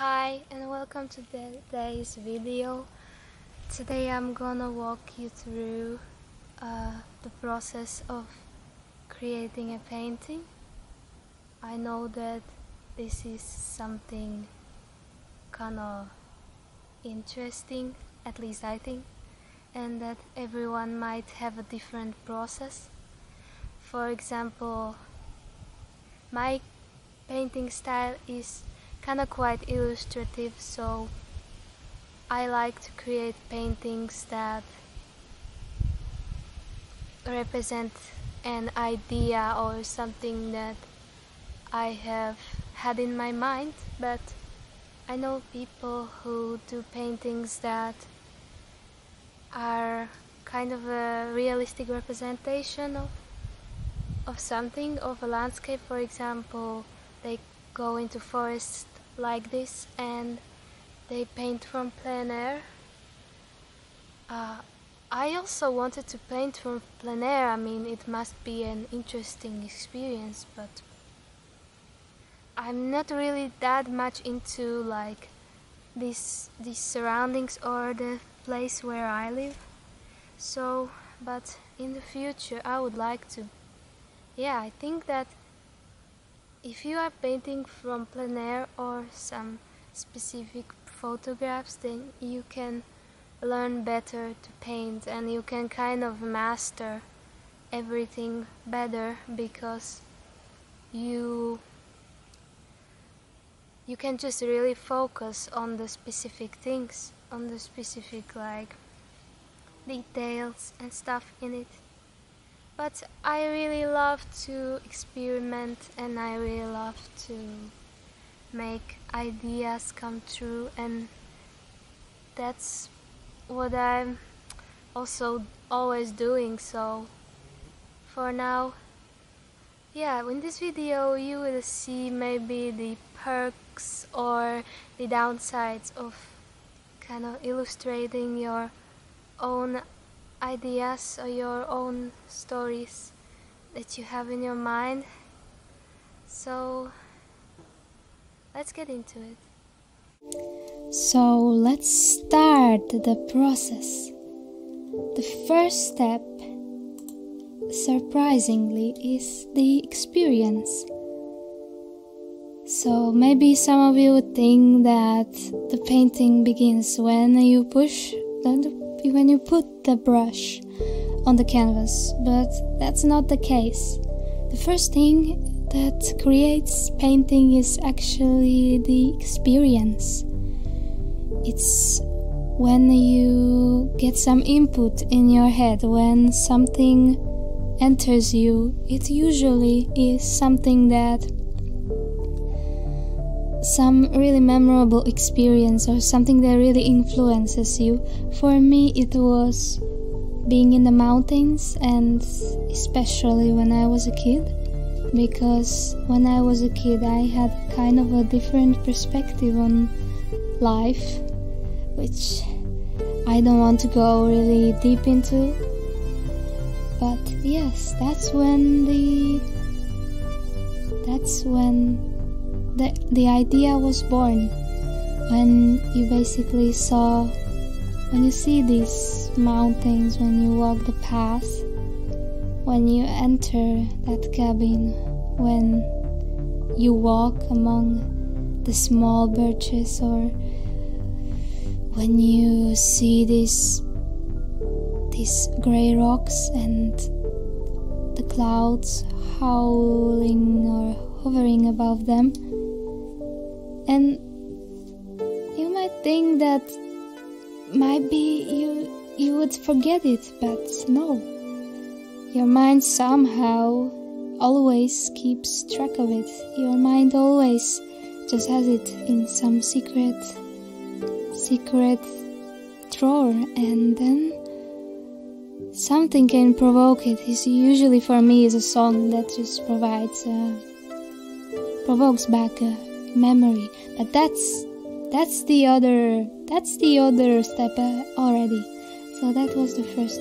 Hi and welcome to today's video. Today I'm gonna walk you through uh, the process of creating a painting. I know that this is something kinda interesting, at least I think, and that everyone might have a different process. For example, my painting style is kind of quite illustrative so I like to create paintings that represent an idea or something that I have had in my mind but I know people who do paintings that are kind of a realistic representation of of something of a landscape. For example they go into forests like this and they paint from plein air. Uh, I also wanted to paint from plein air. I mean, it must be an interesting experience, but I'm not really that much into like these these surroundings or the place where I live. So, but in the future, I would like to. Yeah, I think that if you are painting from plein air or some specific photographs, then you can learn better to paint and you can kind of master everything better because you you can just really focus on the specific things on the specific like details and stuff in it but I really love to experiment and I really love to make ideas come true. And that's what I'm also always doing. So for now yeah in this video you will see maybe the perks or the downsides of kind of illustrating your own ideas or your own stories that you have in your mind. So let's get into it. So let's start the process. The first step, surprisingly, is the experience. So maybe some of you would think that the painting begins when you push the when you put the brush on the canvas, but that's not the case. The first thing that creates painting is actually the experience. It's when you get some input in your head, when something enters you, it usually is something that some really memorable experience or something that really influences you. For me, it was being in the mountains, and especially when I was a kid, because when I was a kid, I had kind of a different perspective on life, which I don't want to go really deep into. But yes, that's when the that's when the, the idea was born when you basically saw when you see these mountains when you walk the path when you enter that cabin when you walk among the small birches or when you see these these gray rocks and the clouds howling or hovering above them and you might think that maybe you you would forget it but no. Your mind somehow always keeps track of it. Your mind always just has it in some secret secret drawer and then something can provoke it. Is usually for me is a song that just provides uh, provokes back a memory but that's that's the other that's the other step uh, already so that was the first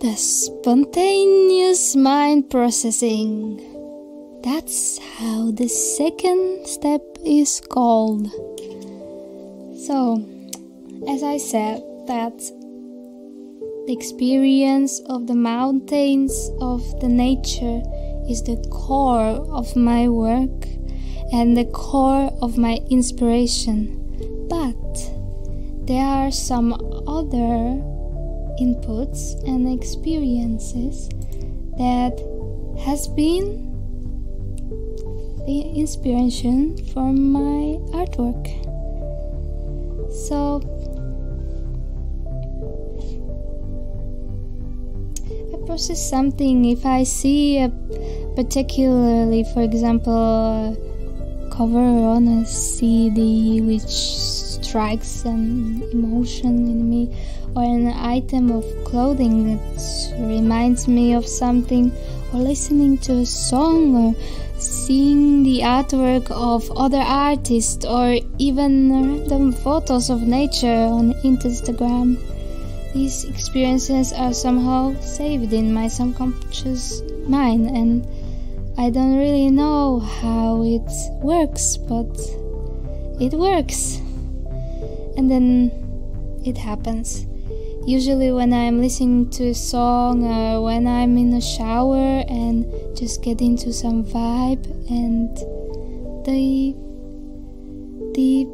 The spontaneous mind processing. That's how the second step is called. So, as I said, that the experience of the mountains, of the nature, is the core of my work and the core of my inspiration. But there are some other inputs and experiences that has been the inspiration for my artwork. So process something if I see a particularly for example cover on a CD which strikes an emotion in me, or an item of clothing that reminds me of something, or listening to a song, or seeing the artwork of other artists, or even random photos of nature on Instagram. These experiences are somehow saved in my subconscious mind, and I don't really know how it works, but it works and then it happens. Usually, when I'm listening to a song or when I'm in a shower and just get into some vibe, and the the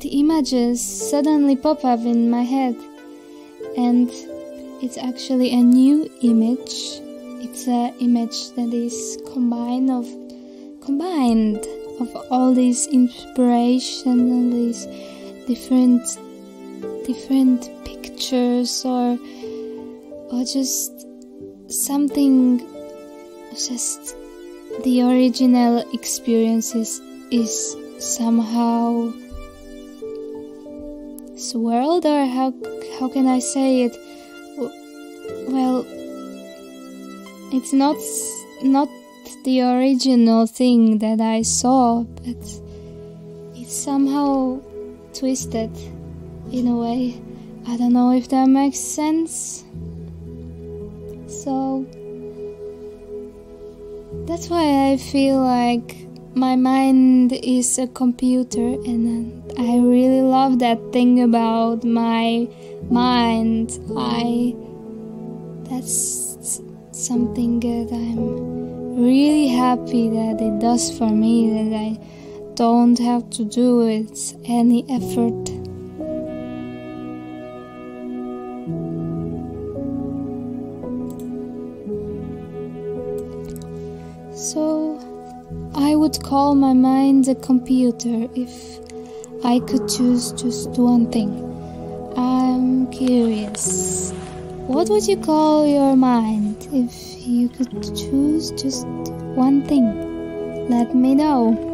the images suddenly pop up in my head, and it's actually a new image. It's an image that is combined of combined of all these inspiration, these different different pictures or or just something just the original experiences is somehow swirled or how how can I say it well it's not not the original thing that I saw but it's somehow twisted in a way. I don't know if that makes sense. So that's why I feel like my mind is a computer, and I really love that thing about my mind. I that's something that I'm really happy that it does for me that I don't have to do with any effort. Would call my mind a computer if I could choose just one thing. I'm curious. What would you call your mind if you could choose just one thing? Let me know.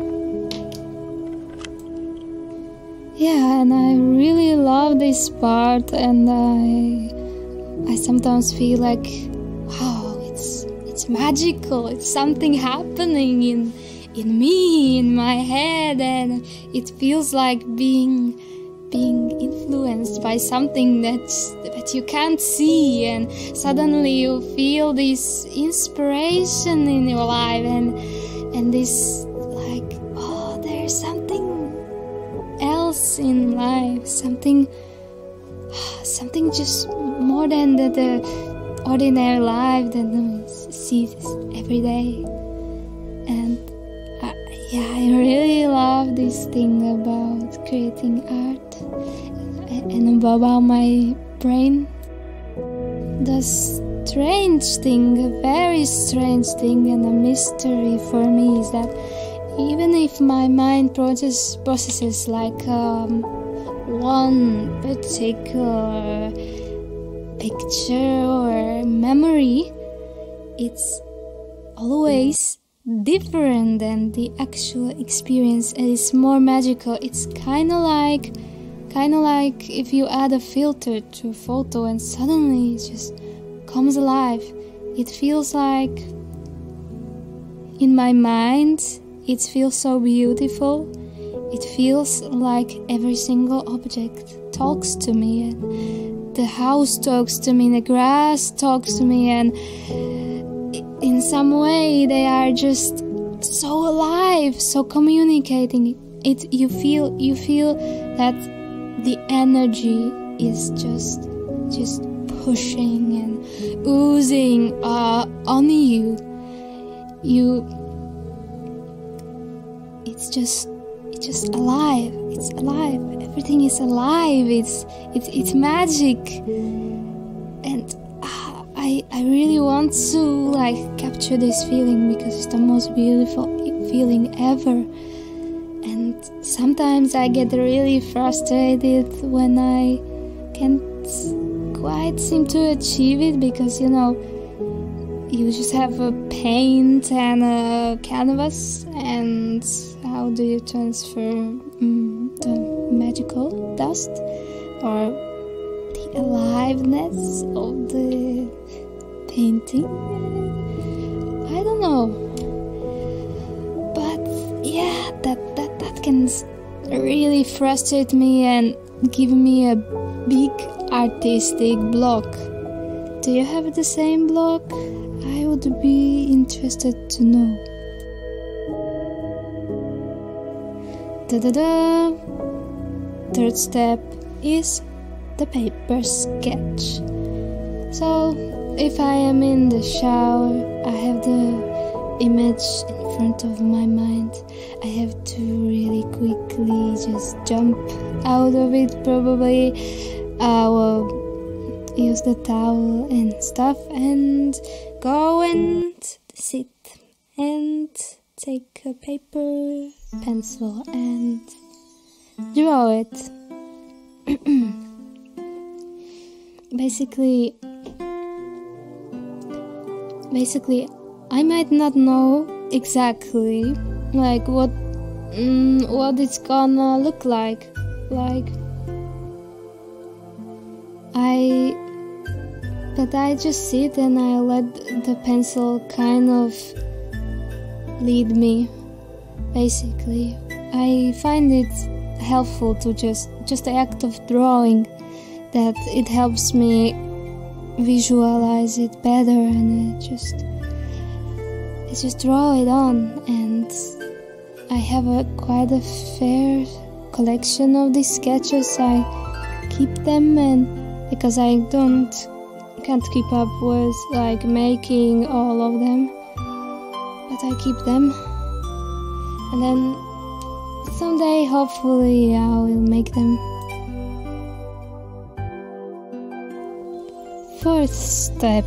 yeah and i really love this part and i i sometimes feel like wow it's it's magical it's something happening in in me in my head and it feels like being being influenced by something that that you can't see and suddenly you feel this inspiration in your life and and this like oh there's something else in life, something, something just more than the, the ordinary life that we see every day. Yeah, I really love this thing about creating art and about my brain. The strange thing, a very strange thing, and a mystery for me is that even if my mind process, processes like um, one particular picture or memory, it's always different than the actual experience and it's more magical. It's kind of like kind of like if you add a filter to a photo and suddenly it just comes alive. It feels like in my mind it feels so beautiful. It feels like every single object talks to me and the house talks to me, the grass talks to me, and in some way they are just so alive, so communicating. It you feel you feel that the energy is just just pushing and oozing uh, on you. You it's just it's just alive. It's alive. Everything is alive. It's it's it's magic. I really want to like capture this feeling because it's the most beautiful feeling ever. And sometimes I get really frustrated when I can't quite seem to achieve it because you know you just have a paint and a canvas and how do you transfer um, the magical dust or the aliveness of the painting i don't know but yeah that that that can really frustrate me and give me a big artistic block do you have the same block I would be interested to know. Da da da. Third step is the paper sketch. So, if I am in the shower, I have the image in front of my mind. I have to really quickly just jump out of it, probably. I will use the towel and stuff and go and sit and take a paper, pencil, and draw it. basically, basically, I might not know exactly like what mm, what it's gonna look like. Like I but I just sit and I let the pencil kind of lead me. Basically, I find it helpful to just just the act of drawing that it helps me visualize it better and I just I just draw it on. And I have a quite a fair collection of these sketches. I keep them and because I don't can't keep up with like making all of them but I keep them. And then someday hopefully I will make them step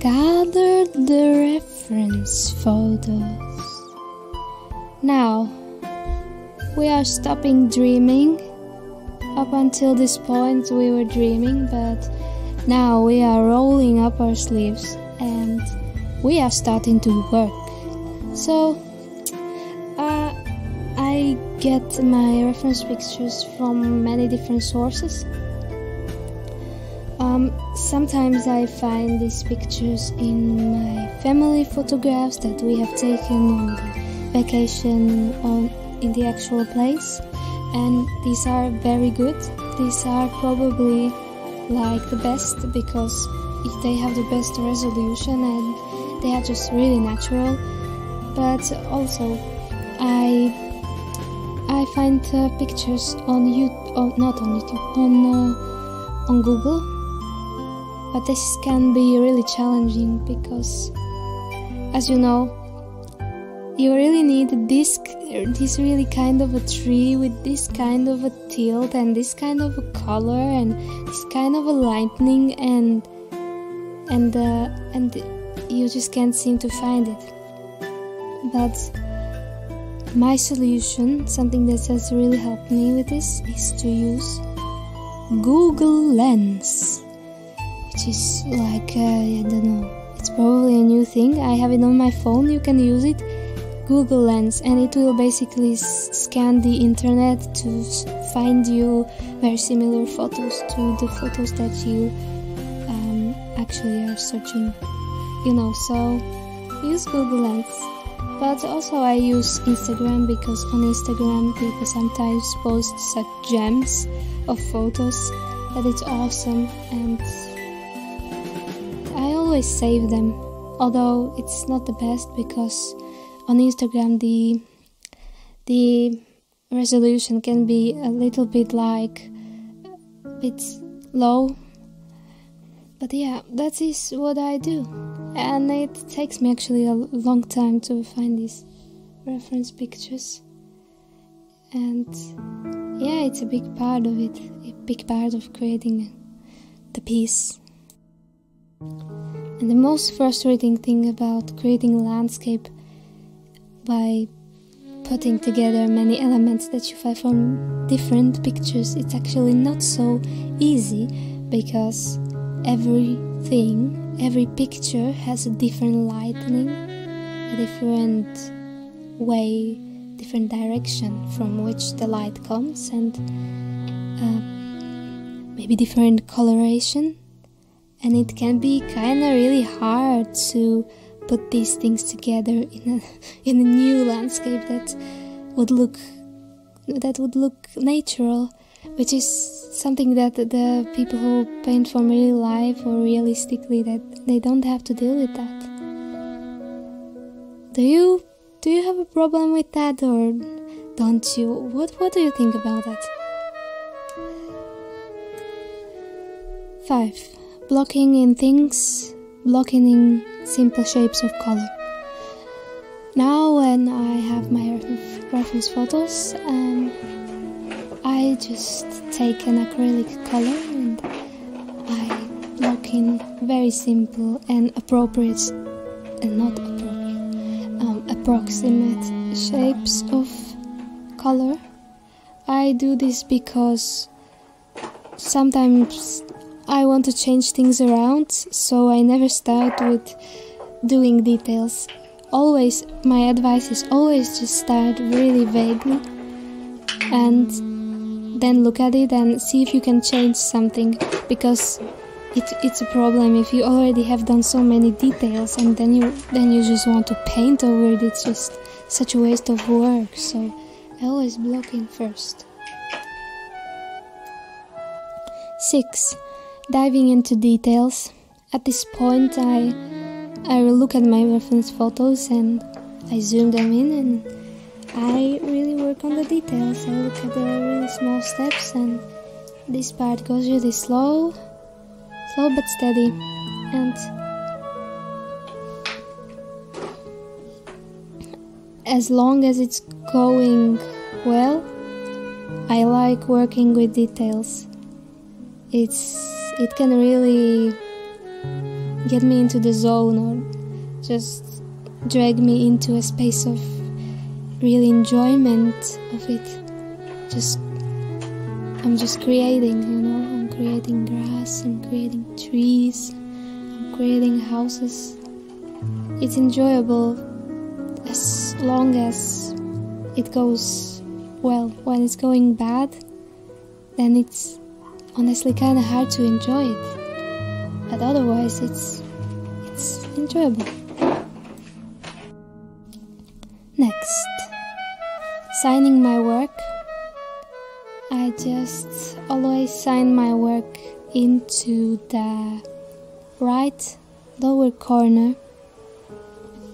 gather the reference photos now we are stopping dreaming up until this point we were dreaming but now we are rolling up our sleeves and we are starting to work. So uh, I get my reference pictures from many different sources. Sometimes I find these pictures in my family photographs that we have taken on the vacation on in the actual place, and these are very good. These are probably like the best because they have the best resolution and they are just really natural. But also i i find uh, pictures on youtube oh, not on youtube on uh, on google but this can be really challenging because as you know you really need this this really kind of a tree with this kind of a tilt and this kind of a color and this kind of a lightning and and uh, and you just can't seem to find it. But my solution something that has really helped me with this is to use google lens which is like uh, i don't know. It's probably a new thing. I have it on my phone. You can use it. Google Lens. And it will basically scan the internet to find you very similar photos to the photos that you um, actually are searching. You know, so use Google Lens. But also I use Instagram because on Instagram people sometimes post such gems of photos that it's awesome and always save them although it's not the best because on Instagram the the resolution can be a little bit like a bit low. But yeah that is what I do. And it takes me actually a long time to find these reference pictures. And yeah it's a big part of it a big part of creating the piece and the most frustrating thing about creating a landscape by putting together many elements that you find from different pictures it's actually not so easy because everything every picture has a different lighting a different way different direction from which the light comes and uh, maybe different coloration and it can be kind of really hard to put these things together in a in a new landscape that would look that would look natural which is something that the people who paint from real life or realistically that they don't have to deal with that. Do you do you have a problem with that or don't you? What what do you think about that? 5 blocking in things blocking in simple shapes of color. Now when i have my reference photos um, i just take an acrylic color and i block in very simple and appropriate and not appropriate um, approximate shapes of color. I do this because sometimes I want to change things around, so I never start with doing details. Always, my advice is always just start really vaguely and then look at it and see if you can change something because it, it's a problem if you already have done so many details and then you then you just want to paint over it. It's just such a waste of work so I always block in first. 6 diving into details. At this point, I I look at my reference photos and I zoom them in and I really work on the details. I look at the really small steps and this part goes really slow, slow but steady. And as long as it's going well, I like working with details. It's it can really get me into the zone or just drag me into a space of real enjoyment of it. Just I'm just creating, you know, I'm creating grass, I'm creating trees, I'm creating houses. It's enjoyable as long as it goes well. When it's going bad, then it's honestly kind of hard to enjoy it. But otherwise, it's it's enjoyable. Next, signing my work. I just always sign my work into the right lower corner.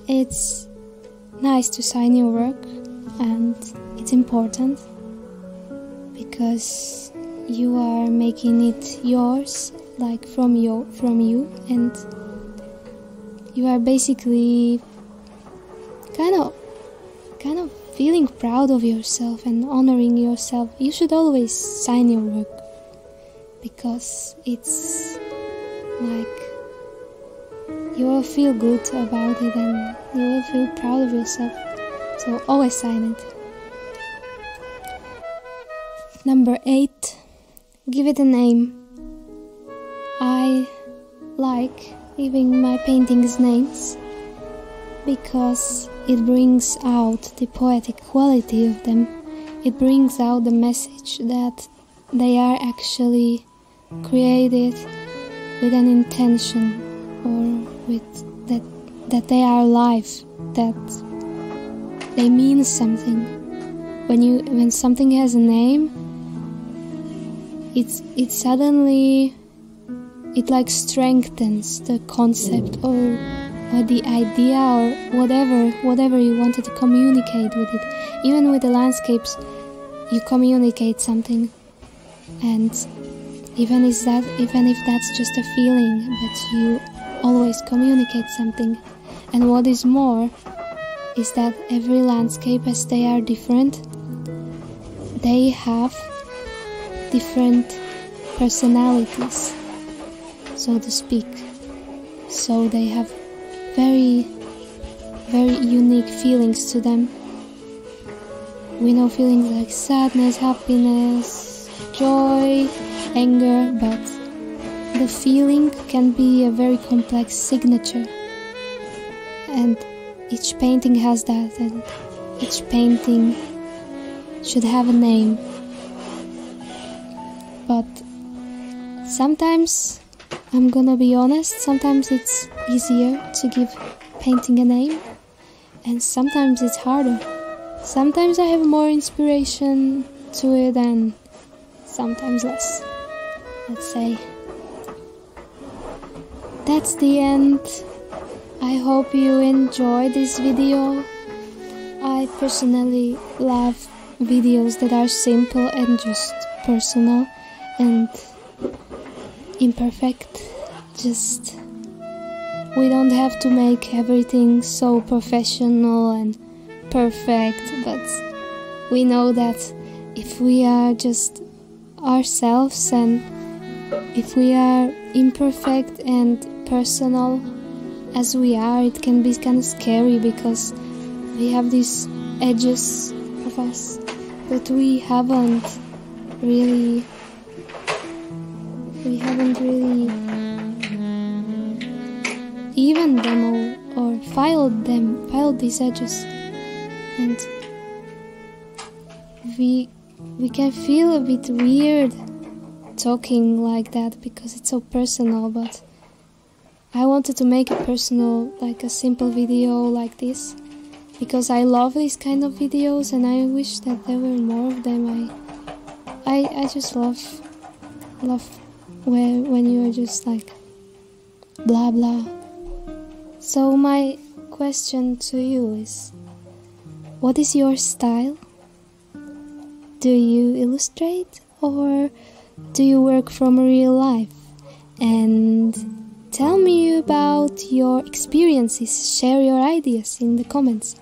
It's nice to sign your work and it's important because you are making it yours like from your from you and you are basically kind of kind of feeling proud of yourself and honoring yourself. You should always sign your work because it's like you will feel good about it and you will feel proud of yourself. So always sign it. Number 8 give it a name. I like giving my paintings names because it brings out the poetic quality of them. It brings out the message that they are actually created with an intention or with that that they are alive, that they mean something. When you when something has a name, it's it suddenly it like strengthens the concept or or the idea or whatever whatever you wanted to communicate with it. Even with the landscapes you communicate something. And even if that even if that's just a feeling but you always communicate something. And what is more is that every landscape as they are different they have different personalities so to speak. So they have very very unique feelings to them. We know feelings like sadness happiness joy anger but the feeling can be a very complex signature. And each painting has that and each painting should have a name but sometimes I'm gonna be honest sometimes it's easier to give painting a name and sometimes it's harder. Sometimes I have more inspiration to it and sometimes less let's say. That's the end. I hope you enjoy this video. I personally love videos that are simple and just personal and imperfect. Just we don't have to make everything so professional and perfect but we know that if we are just ourselves and if we are imperfect and personal as we are it can be kind of scary because we have these edges of us that we haven't really we haven't really even them or, or filed them filed these edges. And we we can feel a bit weird talking like that because it's so personal but I wanted to make a personal like a simple video like this because I love these kind of videos and I wish that there were more of them. I I, I just love love where when you are just like blah blah. So my question to you is what is your style? Do you illustrate or do you work from real life? And tell me about your experiences. Share your ideas in the comments